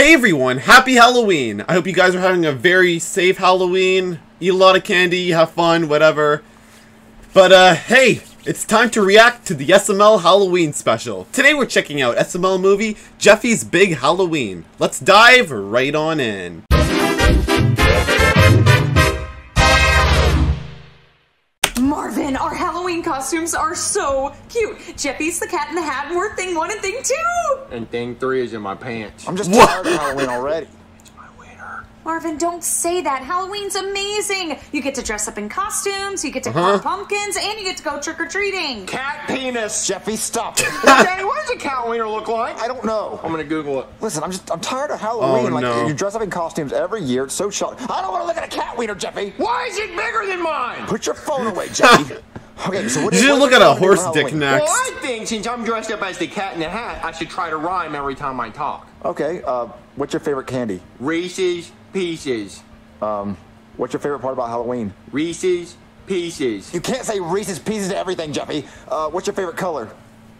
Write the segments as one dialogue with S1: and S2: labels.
S1: Hey everyone, happy Halloween! I hope you guys are having a very safe Halloween. Eat a lot of candy, have fun, whatever. But uh, hey, it's time to react to the SML Halloween special. Today we're checking out SML movie Jeffy's Big Halloween. Let's dive right on in.
S2: Marvin, our Halloween costumes are so cute. Jeffy's the cat in the hat, and we're thing one and thing two.
S3: And thing three is in my pants.
S4: I'm just
S1: What?
S4: tired of Halloween already.
S2: Marvin, don't say that. Halloween's amazing. You get to dress up in costumes, you get to carve pumpkins, and you get to go trick or treating.
S3: Cat penis.
S4: Jeffy, stop it.
S3: Daddy, what does a cat wiener look like?
S4: I don't know.
S3: I'm gonna Google it.
S4: Listen, I'm just I'm tired of Halloween.
S1: Oh,
S4: like
S1: no.
S4: you dress up in costumes every year. It's so shocking. I don't want to look at a cat wiener, Jeffy.
S3: Why is it bigger than mine?
S4: Put your phone away, Jeffy. okay, so what
S1: You should look at a horse dick
S4: Halloween?
S1: next.
S3: Well, I think since I'm dressed up as the cat in the hat, I should try to rhyme every time I talk.
S4: Okay, uh, what's your favorite candy?
S3: Reese's Pieces.
S4: Um, what's your favorite part about Halloween?
S3: Reese's Pieces.
S4: You can't say Reese's Pieces to everything, Jeffy. Uh, what's your favorite color?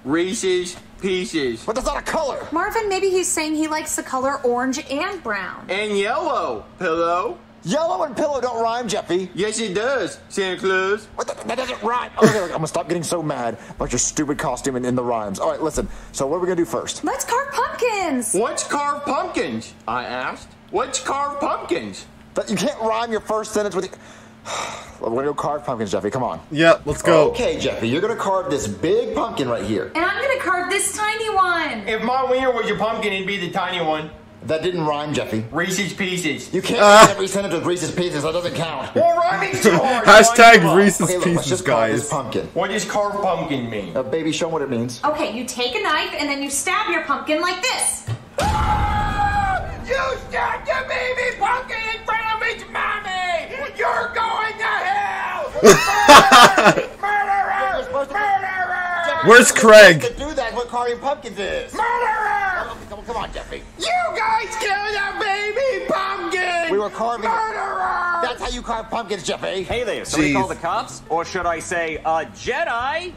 S3: Reese's Pieces.
S4: But that's not a color.
S2: Marvin, maybe he's saying he likes the color orange and brown.
S3: And yellow. Pillow.
S4: Yellow and pillow don't rhyme, Jeffy.
S3: Yes, it does. Santa Claus.
S4: What the, that doesn't rhyme. Okay, look, I'm gonna stop getting so mad about your stupid costume and in the rhymes. All right, listen. So what are we gonna do first?
S2: Let's carve pumpkins.
S3: What's carved pumpkins? I asked. What's carve pumpkins?
S4: But you can't rhyme your first sentence with. We're gonna go carve pumpkins, Jeffy. Come on.
S1: Yep, let's go.
S4: Okay, Jeffy, you're gonna carve this big pumpkin right here.
S2: And I'm gonna carve this tiny one.
S3: If my wiener was your pumpkin, it'd be the tiny one.
S4: That didn't rhyme, Jeffy.
S3: Reese's Pieces.
S4: You can't say every sentence with Reese's Pieces. That doesn't count.
S3: Well, rhyming's too hard.
S1: Hashtag Reese's
S4: Okay, look, let's
S1: Pieces,
S4: just carve this
S1: guys.
S4: pumpkin.
S3: What does carve pumpkin mean?
S4: Uh, baby, show 'em what it means.
S2: Okay, you take a knife and then you stab your pumpkin like this.
S3: You stabbed a baby pumpkin in front of its mommy! You're going to hell! Murderer! Murderer! Murderer!
S1: Where's Craig?
S4: To do that, what carving pumpkins is.
S3: Murderer!
S4: Come on, come on, Jeffy.
S3: You guys killed a baby pumpkin!
S4: We were carving-
S3: Murderer!
S4: That's how you carve pumpkins, Jeffy.
S5: Hey there, somebody
S1: Jeez.
S5: call the cops? Or should I say, a Jedi?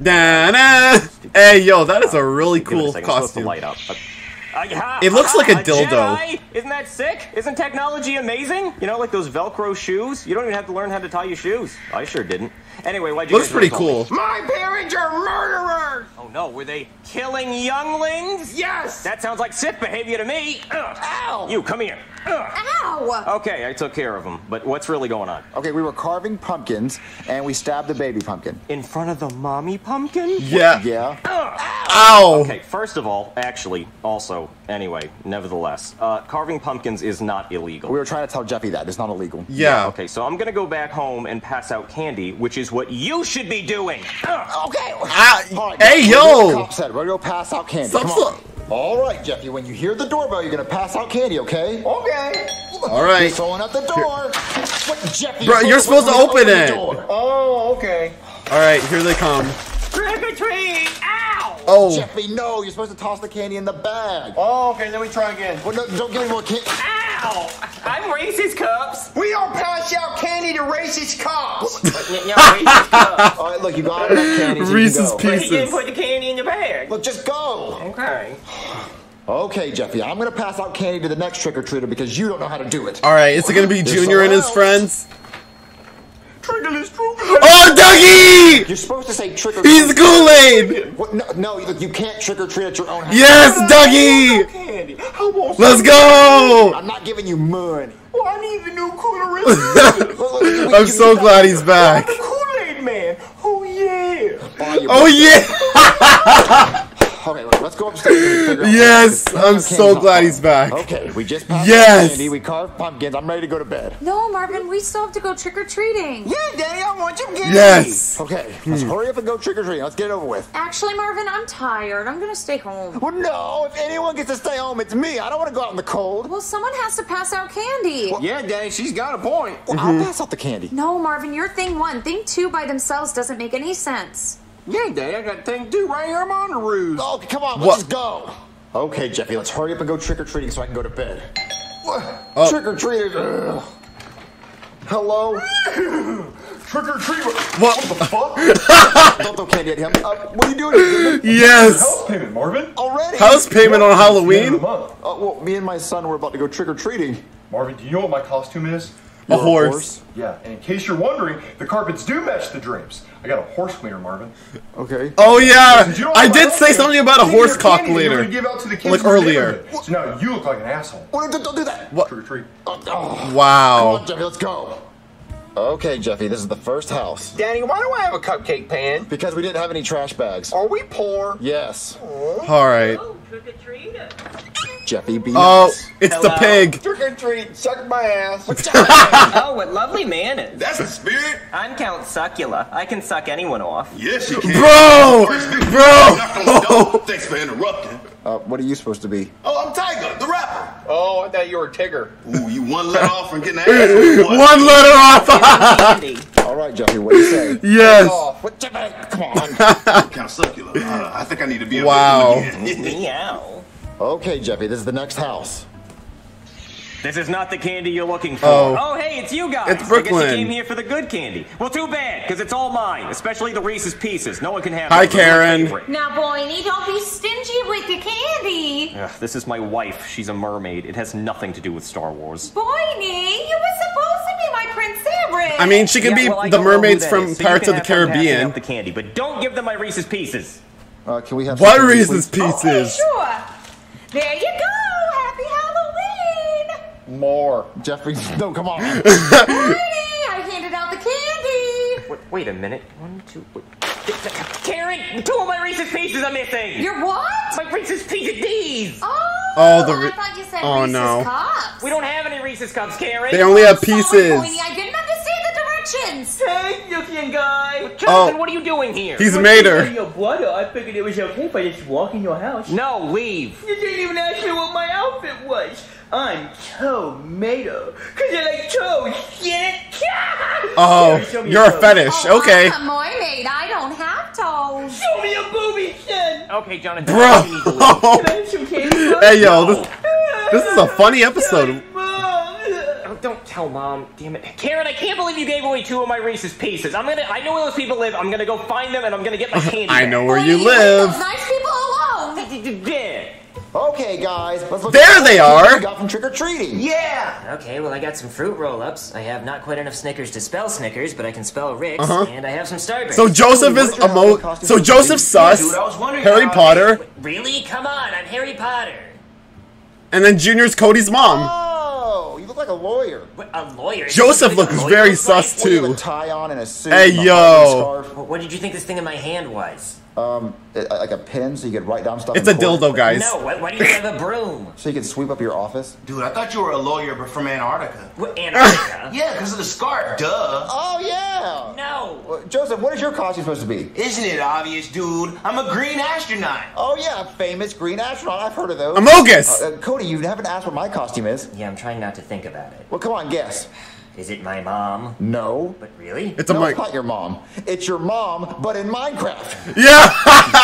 S1: Na na. Hey yo, that is a really
S5: Give it a
S1: cool
S5: second, it's supposed to
S1: costume.
S5: light up. Yeah,
S1: It looks like a dildo.
S5: Jedi? Isn't that sick? Isn't technology amazing? You know, like those Velcro shoes? You don't even have to learn how to tie your shoes. I sure didn't. Anyway, why'd you
S1: Looks
S5: guys
S1: pretty cool.
S5: me?
S3: My parents are murderers!
S5: Oh no, were they killing younglings?
S3: Yes!
S5: That sounds like Sith behavior to me. Ugh.
S3: Ow!
S5: You, come here. Ugh.
S2: Ow!
S5: Okay, I took care of them, but what's really going on?
S4: Okay, we were carving pumpkins, and we stabbed the baby pumpkin.
S5: In front of the mommy pumpkin?
S1: Yeah.
S4: Yeah.
S1: Ow.
S5: Okay, first of all, actually, also, anyway, nevertheless, uh, carving pumpkins is not illegal.
S4: We were trying to tell Jeffy that. It's not illegal.
S1: Yeah.
S5: Okay, so I'm gonna go back home and pass out candy, which is what you should be doing. Ugh.
S4: Okay. All right,
S1: hey,
S4: we're doing what
S1: yo.
S4: Cop said we're gonna go pass out candy.
S1: Stop,
S4: Come on. All right, Jeffy. When you hear the doorbell, you're gonna pass out candy. Okay?
S3: Okay.
S1: All
S4: You're
S1: right.
S4: throwing out the door. What, Jeffy?
S1: Bro, you're supposed to
S4: wait for me
S1: open it.
S3: Oh, okay.
S1: All right, here they come.
S5: Trick or treat! Ow!
S1: Oh,
S4: Jeffy, no. You're supposed to toss the candy in the bag.
S3: Oh, okay, let me try again.
S4: Well, no, don't give me more candy.
S5: Ow! I'm Reese's Cups!
S3: We don't pass out candy to racist cops!
S5: no, Reese's Cups.
S4: All right, look, you got enough candy. so you can
S1: Reese's
S4: go.
S1: Pieces.
S5: He didn't put the candy in the bag.
S4: Look, just go.
S5: Okay.
S4: Okay, Jeffy, I'm gonna pass out candy to the next trick or treater because you don't know how to do it.
S1: all right. Is it gonna be Junior and his
S4: someone else.
S1: friends?
S3: Triggerless,
S1: Oh, Duggie!
S4: You're supposed to say trick or
S1: He's
S4: treat.
S1: Kool Aid.
S4: What? No, no, look, you can't trick or treat at your own house.
S1: Yes, Duggie.
S3: candy. I
S1: Let's go.
S4: I'm not giving you money.
S3: Well, I need the new cooler
S4: Look, look, we- we
S1: I'm so
S4: get
S1: glad he's back.
S3: Kool-Aid man. Oh yeah.
S4: that- Buy you-
S1: Oh yeah.
S4: Okay, look, let's go upstairs and out.
S1: Yes, I'm so glad
S4: fun.
S1: he's back.
S4: Okay, we just passed
S1: Yes.
S4: candy. We carved pumpkins. I'm ready to go to bed.
S2: No, Marvin, we still have to go trick or treating.
S3: Yeah, Daddy, I want some candy.
S1: Yes.
S4: Okay, let's hmm. hurry up and go trick or treating. Let's get it over with.
S2: Actually, Marvin, I'm tired. I'm gonna stay home.
S4: Well, no, if anyone gets to stay home, it's me. I don't want to go out in the cold.
S2: Well, someone has to pass out candy.
S3: Yeah, Daddy, she's got a point.
S4: Well, I'll mm-hmm. pass out the candy.
S2: No, Marvin, you're thing one. Thing two by themselves doesn't make any sense.
S3: Yeah, Daddy, I got a thing two right here. I'm on the roof.
S4: Okay, come on, let's
S1: What?
S4: go. Okay, Jeffy, let's hurry up and go trick or treating so I can go to bed.
S1: Oh.
S4: Trick or treaters. Hello? Trick or treat.
S1: What?
S4: the fuck? Don't throw candy at him. Uh, what are you doing?
S1: Yes.
S6: House payment, Marvin.
S4: Already?
S1: House payment on
S6: End of
S1: Halloween.
S6: the month.
S4: Uh, well, me and my son were about to go trick or treating.
S6: Marvin, do you know what my costume is?
S1: A horse.
S6: Yeah, and in case you're wondering, the carpets do match the drapes. I got a horse cleaner, Marvin.
S4: Okay.
S1: Oh yeah,
S6: you don't
S1: I did say
S6: payment,
S1: something about a
S6: take
S1: horse cock
S6: candy
S1: later.
S6: gonna give out to the kids
S1: Like earlier.
S6: neighborhood. So now you look like an asshole.
S4: Well, don't, don't that.
S1: What?
S6: Trick or treat.
S4: Oh, oh. Come
S1: Wow.
S4: on, Jeffy, let's go. Okay, Jeffy, this is the first house.
S3: Danny, why do I have a cupcake pan?
S4: Because we didn't have any trash bags.
S3: Are we poor?
S4: Yes.
S1: All right.
S4: Jeffy, be
S1: Oh,
S4: nice.
S1: it's the pig.
S3: Trick or treat, suck my ass.
S5: Oh, what lovely manners.
S7: That's the spirit.
S5: I'm Count Succula. I can suck anyone off.
S7: Yes, you can.
S1: Bro,
S7: Knocked on the
S1: bro.
S7: Thanks for interrupting.
S4: Uh, what are you supposed to be?
S7: Oh, I'm Tiger, the rapper.
S3: Oh, I thought you were Tigger.
S7: Ooh, you one letter off from getting an ass.
S1: One letter off.
S5: Candy.
S4: All right, Jeffy, what do you say?
S1: yes.
S4: Oh, what, Jeffy? Come on.
S7: Kind of circular. Uh, I think I need to be a
S1: Wow.
S7: victim.
S5: Meow.
S4: Okay, Jeffy, this is the next house.
S5: This is not the candy you're looking for.
S1: Oh.
S5: oh hey, it's you guys.
S1: It's Brooklyn.
S5: I guess you came here for the good candy. Well, too bad, because it's all mine, especially the Reese's Pieces. No one can have
S1: Hi,
S5: those. They're
S1: Karen.
S2: Now, Boyne, don't be stingy with the candy.
S5: Ugh, this is my wife. She's a mermaid. It has nothing to do with Star Wars.
S2: Boyne, you were supposed to be my Prince Eric.
S1: I mean, she could
S5: Yeah,
S1: be
S5: well,
S1: the
S5: don't know who
S1: mermaids from
S5: is, so
S1: Pirates
S5: can
S1: of the
S5: have fun passing
S1: Caribbean.
S5: the candy, but don't give them my Reese's Pieces.
S4: Uh, can we have
S1: What
S4: some
S1: Reese's
S4: please?
S2: Okay,
S1: Pieces?
S2: sure. There you go. Happy Halloween.
S3: More.
S4: Jeffrey, no, come on.
S2: Boiny, I handed out the candy.
S5: Wait, wait a minute. One, two, wait. Karen, two of my Reese's Pieces are missing.
S2: Your what?
S5: my Reese's Pieces D's.
S2: Oh,
S1: Oh, the
S2: I thought you said
S1: Oh,
S2: Reese's
S1: no.
S2: Cups.
S5: We don't have any Reese's cups, Karen.
S1: They only have pieces.
S2: Boiny, directions.
S5: Hey, looking guy. Jonathan,
S1: Oh.
S5: what are you doing here?
S1: He's made her.
S8: Your brother, I figured it was okay if I just walk in your house.
S5: No, leave.
S8: You didn't even ask me what my outfit was. I'm tomato. Cause you're like toes, get it?
S1: Oh, you're a
S8: toes.
S1: fetish.
S2: Oh,
S1: Okay.
S2: I'm a mermaid. I don't have toes.
S8: Show me a booby, son.
S5: Okay, Jonathan.
S1: Bro.
S5: you need to leave.
S8: Can I have some candy?
S1: Hey, yo, this, this is a funny episode.
S8: Mom.
S5: Don't tell mom. Damn it, Karen! I can't believe you gave away two of my Reese's Pieces. I'm gonna. I know where those people live. I'm gonna go find them and I'm gonna get my candy.
S1: I
S5: back.
S1: know where
S2: Boiny,
S1: you live.
S2: those nice people alone.
S5: Yeah.
S4: Okay, guys, let's look
S1: There they are.
S4: we got from trick or treating.
S3: Yeah.
S9: Okay, well, I got some fruit roll ups. I have not quite enough Snickers to spell Snickers, but I can spell Ricks,
S1: Uh-huh.
S9: and I have some Starburst.
S1: So Joseph is a mo. So Joseph Sus,
S3: Dude, I was wondering
S1: Harry
S3: how-
S1: Potter,
S9: Really? Come on, I'm Harry Potter.
S1: and then Junior's Cody's mom.
S4: Oh, you look like a lawyer.
S9: What, a lawyer?
S1: Joseph
S9: What
S1: looks
S9: a lawyer
S1: very
S9: looks
S1: sus
S4: Well,
S1: too.
S4: a tie on and a suit.
S1: Hey,
S4: and
S1: yo.
S4: Harvard scarf.
S9: What, what did you think this thing in my hand was?
S4: Um, it- like a pen, so you could write down stuff.
S1: It's a
S4: court.
S1: dildo, guys.
S9: No, why, why do you have a broom?
S4: So you can sweep up your office.
S7: Dude, I thought you were a lawyer, but from Antarctica.
S9: What, Antarctica?
S7: Yeah, because of the scarf. Duh.
S4: Oh yeah.
S9: No.
S4: Well, Joseph, what is your costume supposed to be?
S7: Isn't it obvious, dude? I'm a green astronaut.
S4: Oh yeah, famous green astronaut. I've heard of those.
S1: Amogus.
S4: Uh, uh, Cody, you haven't asked what my costume is.
S9: Yeah, I'm trying not to think about it.
S4: Well, come on, guess.
S9: Is it my mom?
S4: No.
S9: But really?
S1: It's a
S4: no,
S1: mic.
S4: it's not your mom. It's your mom, but in Minecraft.
S1: Yeah,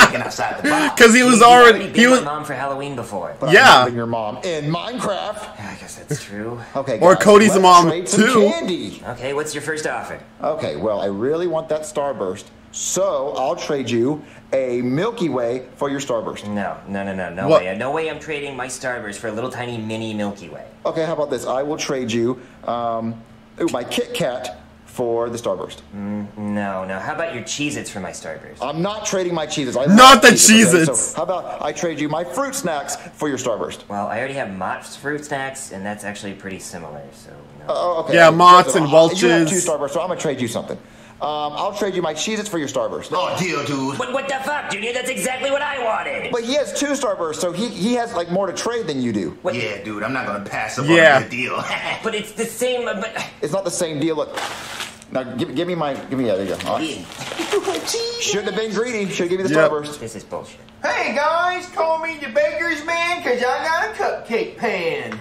S7: Thinking outside the box.
S1: because he was
S9: You've
S1: already
S9: been
S1: he was.
S9: my mom for Halloween before.
S4: But
S1: Yeah.
S4: I'm your mom in Minecraft.
S9: I guess that's true.
S4: Okay.
S1: Or Cody's
S4: let's
S1: mom, too.
S4: Candy.
S9: Okay, what's your first offer?
S4: Okay. Well, I really want that Starburst, so I'll trade you a Milky Way for your Starburst.
S9: No, no, no, no, no
S1: What?
S9: way. No way I'm trading my Starburst for a little tiny mini Milky Way.
S4: Okay. How about this? I will trade you um, ooh, my Kit Kat for the Starburst.
S9: No, no. How about your Cheez-Its for my Starburst?
S4: I'm not trading my Cheez-Its. I
S1: Not the
S4: Cheez-Its, okay?
S1: Cheez-Its.
S4: So how about I trade you my fruit snacks for your Starburst?
S9: Well, I already have Mott's fruit snacks, and that's actually pretty similar, so no.
S4: Oh, okay.
S1: Yeah,
S4: Okay,
S1: Mott's
S4: Joseph,
S1: and
S4: uh, You have two
S1: Welch's.
S4: Starbursts, so I'm gonna trade you something. Um, I'll trade you my Cheez-Its for your Starburst.
S7: Oh, deal, dude.
S9: What, what the fuck, Junior? That's exactly what I wanted!
S4: But he has two Starbursts, so he, he has like more to trade than you do.
S9: What-
S7: Yeah, dude, I'm not gonna pass up
S1: Yeah.
S7: on a good deal.
S9: But it's the same. uh, But
S4: It's not the same deal. Look, now give, give me my give me yeah, there you go. All right. Shouldn't have been greedy. Should have given me the
S1: Yep.
S4: Starburst.
S9: this is bullshit.
S3: Hey guys, call me the baker's man, cause I got a cupcake pan.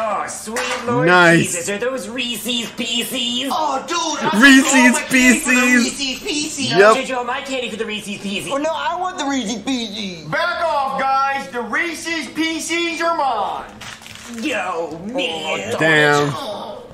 S9: Oh, sweet Lord
S1: Nice.
S9: Jesus! Are those Reese's Pieces?
S7: oh, dude, I
S1: Reese's
S7: sold my candy for the
S1: Pieces.
S7: Reese's Pieces.
S1: Yep.
S9: Did you want my candy for the Reese's Pieces?
S3: Oh no, I want the Reese's Pieces. Back off, guys. The Reese's Pieces are mine.
S9: Yo, oh, man.
S1: Damn. Oh.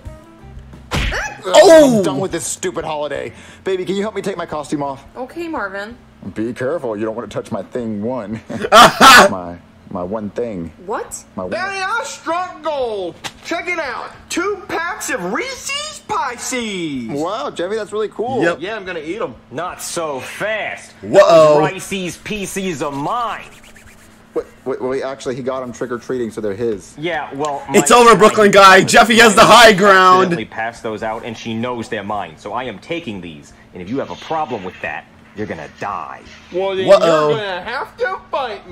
S1: oh!
S4: I'm done with this stupid holiday. Baby, can you help me take my costume off?
S10: Okay, Marvin.
S4: Be careful. You don't want to touch my thing one. my my one thing.
S10: What?
S4: My one.
S3: Daddy, I struck gold. Check it out. Two packs of Reese's Pieces.
S4: Wow, Jeffy, that's really cool.
S1: Yep.
S3: Yeah, I'm gonna eat them.
S5: Not so fast.
S1: Whoa.
S5: Reese's Pieces are mine.
S4: Wait, wait, wait, actually, he got them trick or treating, so they're his.
S5: Yeah, well, my
S1: It's over, Brooklyn guy. Jeffy has the high ground.
S5: accidentally passed those out, and she knows they're mine. So I am taking these, and if you have a problem with that, you're gonna die.
S3: Well, then
S1: Whoa.
S3: you're gonna have to fight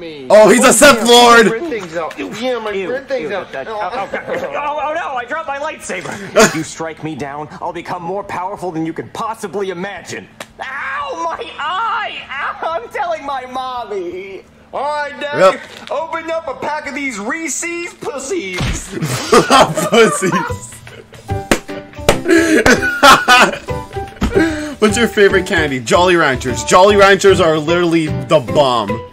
S3: me.
S1: Oh, he's a Sith
S3: yeah,
S1: Lord.
S3: My out. Yeah, my
S5: Ew,
S3: thing's
S5: ew,
S3: out.
S5: oh, oh, no, I dropped my lightsaber. if you strike me down, I'll become more powerful than you can possibly imagine. Ow, my eye! Ow, I'm telling my mommy.
S3: All right, Daddy.
S1: Yep.
S3: Open up a pack of these Reese's pussies.
S1: Pussies. What's your favorite candy? Jolly Ranchers. Jolly Ranchers are literally the bomb.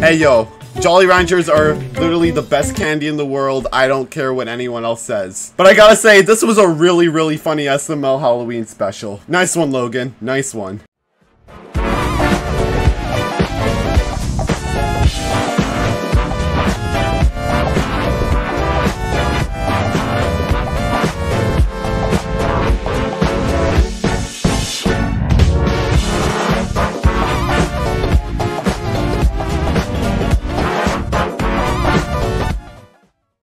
S1: Hey yo, Jolly Ranchers are literally the best candy in the world. I don't care what anyone else says. But I gotta say, this was a really, really funny SML Halloween special. Nice one, Logan. Nice one.